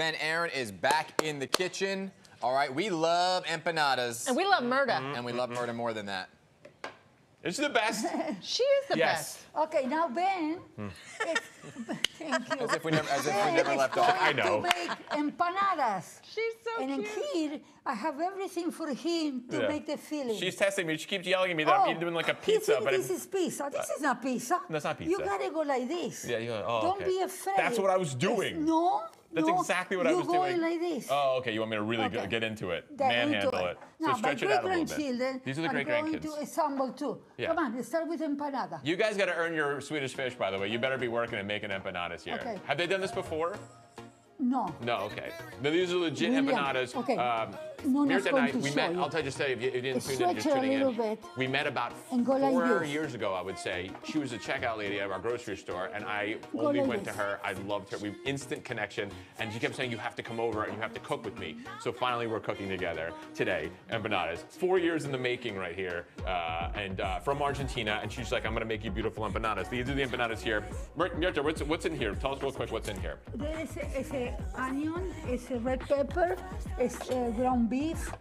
Ben Aaron is back in the kitchen. All right, we love empanadas. And we love Mirta. And we love Mirta more than that. It's the best. She is the yes. Okay, now Ben. Hmm. it's- thank you. As if we never, as if we never left off. I know. To make empanadas. She's so and cute. here, I have everything for him to Yeah. make the filling. She's testing me. She keeps yelling at me that I'm doing like a pizza, but this it- is pizza. This is not pizza. No, not pizza. You gotta go like this. Yeah, you oh, Don't okay. be afraid. That's what I was It's- doing. No. That's no, exactly what I was doing. like this. Oh, okay. You want me to really Okay. go- get into it, we manhandle it. Now, So stretch it out a little bit. These are the great going to assemble too. Yeah. Come on, let's start with empanada. You guys got to earn your Swedish fish, by the way. You better be working and making empanadas here. Okay. Have they done this before? No. No, okay. No, these are legit William, empanadas. okay. Um, Mirta and I, we met, I'll tell you just say if you, didn't tune in, just tuning in. bit. We met about And go like four years ago, I would say. She was a checkout lady at our grocery store, and I only went to her. I loved her. We instant connection, and she kept saying, "You have to come over and you have to cook with me." So finally, we're cooking together today. Empanadas. Four years in the making, right here, uh, and uh, from Argentina. And she's like, "I'm gonna make you beautiful empanadas." These are the empanadas here. Mir- Mirta, what's what's in here? Tell us real quick what's in here. There is a, is a onion, is a red pepper, is a ground beef,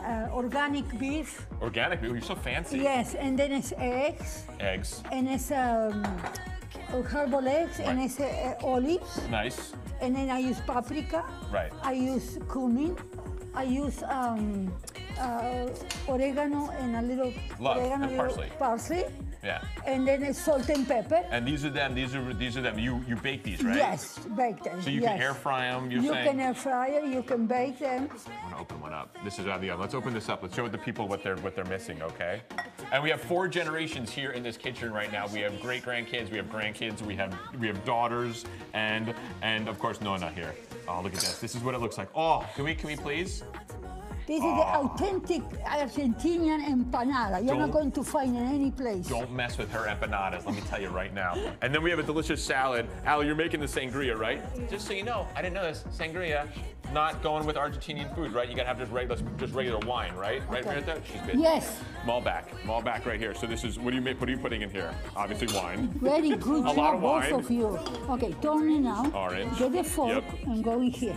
uh, organic beef. Organic. Ooh, You're so fancy. Yes, and then it's eggs, Eggs. and it's um, herbal eggs, and Right. it's uh, olives, Nice. and then I use paprika. Right. I use cumin. I use um, uh, oregano and a little Love, oregano, and parsley. parsley, Yeah. and then it's salt and pepper. And these are them. These are these are them. You you bake these, right? Yes, bake them. So you yes. can air fry them. You're you saying. can air fryer, you can bake them. I'm gonna open one up. This is out of the oven. Let's open this up. Let's show the people what they're what they're missing, okay? And we have four generations here in this kitchen right now. We have great grandkids, we have grandkids, we have we have daughters, and and of course Nona here. Oh, look at this. This is what it looks like. Oh, can we can we please? This is the authentic Argentinian empanada. You're Don't- not going to find in any place. Don't mess with her empanadas, let me tell you right now. And then we have a delicious salad. Al, you're making the sangria, right? Just so you know, I didn't know this. Sangria, not going with Argentinian food, right? You gotta have just regular, just regular wine, right? Right, Okay. Mirta? She's good. Yes, Malbec, Malbec right here. So this is what do you what are you putting in here? Obviously wine. very good A job, lot of both of you. Okay, turn it now. Orange. Get the fork Yep. and go in here.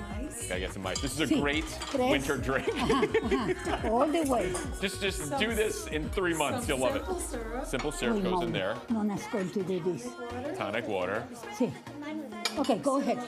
Gotta get some ice. This is a Sí. great Tres. winter drink. Uh-huh. All the way. just just do this in three months. You'll love it. Simple syrup. Simple syrup Wait, goes Mom. in there. Nona's going to do this. Tonic water. See. Okay, go ahead.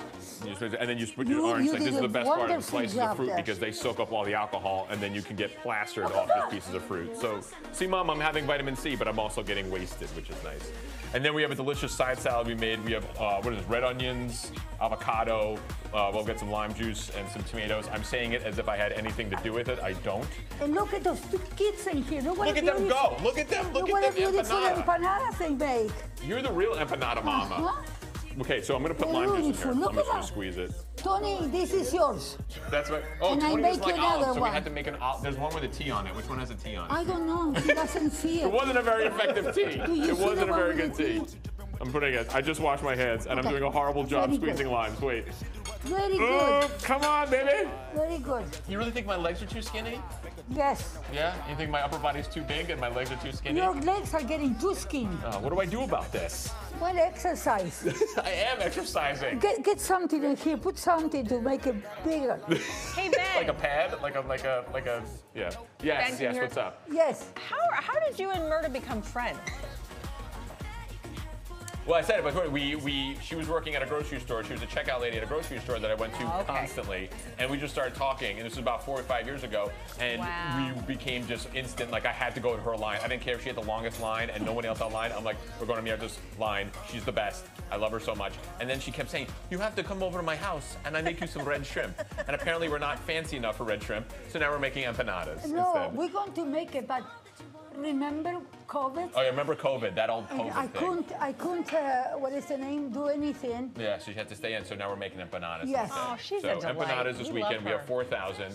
You And then you put You- your orange. you Like, this is the best part of the wonderful slices of job fruit there. because they soak up all the alcohol, and then you can get plastered off just pieces of fruit. So, see, mom, I'm having vitamin C, but I'm also getting wasted, which is nice. And then we have a delicious side salad we made. We have uh, what is this? Red onions, avocado. Uh, we'll get some lime juice and some tomatoes. I'm saying it as if I had anything to do with it. I don't. And look at those two kids in here. Look, what Look a at them beautiful- go. Look at them. Look, Look what a at them beautiful empanada. empanadas they make. You're the real empanada mama. Uh-huh. Okay, so I'm gonna put lime juice in Beautiful. here. Look I'm just gonna that. squeeze it. Tony, this is yours. That's right. Oh, And I make like you olives, another so we one. had to make an olive. There's one with a T on it. Which one has a T on it? I don't know. He doesn't see It it. wasn't a very effective tea. It wasn't a very good with tea. the tea? I'm putting it. I just washed my hands and I'm doing a horrible job Very good. squeezing limes. Wait. Very Oh, good. come on, baby. Very good. You really think my legs are too skinny? Yes. Yeah? You think my upper body's too big and my legs are too skinny? Your legs are getting too skinny. Uh, what do I do about this? Well, exercise. I am exercising. Get, get something in here. Put something to make it bigger. Hey, Ben. Like a pad? Like a, like a, like a, yeah. Yes, can yes, what's up? Yes. How, how did you and Mirta become friends? Well, I said it before. We, we, she was working at a grocery store. She was a checkout lady at a grocery store that I went to Oh, okay. constantly, and we just started talking. And this was about four or five years ago, and Wow. we became just instant. Like I had to go to her line. I didn't care if she had the longest line and no one else online. I'm like, we're going to Mirta's line. She's the best. I love her so much. And then she kept saying, you have to come over to my house, and I make you some red shrimp. And apparently we're not fancy enough for red shrimp, so now we're making empanadas No, instead. we're going to make it, but remember COVID? Oh, yeah, remember COVID? That old And COVID I thing. couldn't, I couldn't, uh, what is the name, do anything. Yeah, so she had to stay in. So now we're making empanadas. Yes. instead. Oh, she's so a delight. empanadas this We love weekend. We have 4,000.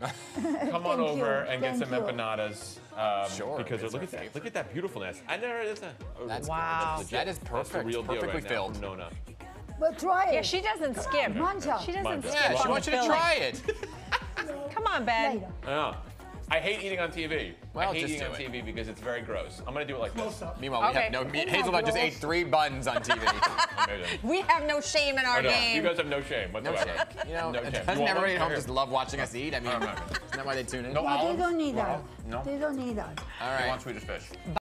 Come Thank on you, over and get some you. empanadas. Um, Sure, Because look at that. Look at that beautifulness. I never. That's, a, oh, That's Wow. That is That's perfect. the real deal Perfectly right filled. now. from Nona. But try it. Yeah, she doesn't skip. Manja. She doesn't Manja. skip. Yeah, she wants you to try it. Come on, Ben. Later. Yeah. I hate eating on TV. Well, I hate just eating do on it. TV because it's very gross. I'm gonna do it like this. Up. Meanwhile, we have no meat. Oh my Hazelnut just ate three buns on TV. We have no shame in our game. You guys have no shame No shame. You know, no shame. doesn't You everybody at home just love watching us eat? I mean, isn't that why they tune in? No No, they don't need No that. No. They don't need that. All I right. want Swedish fish.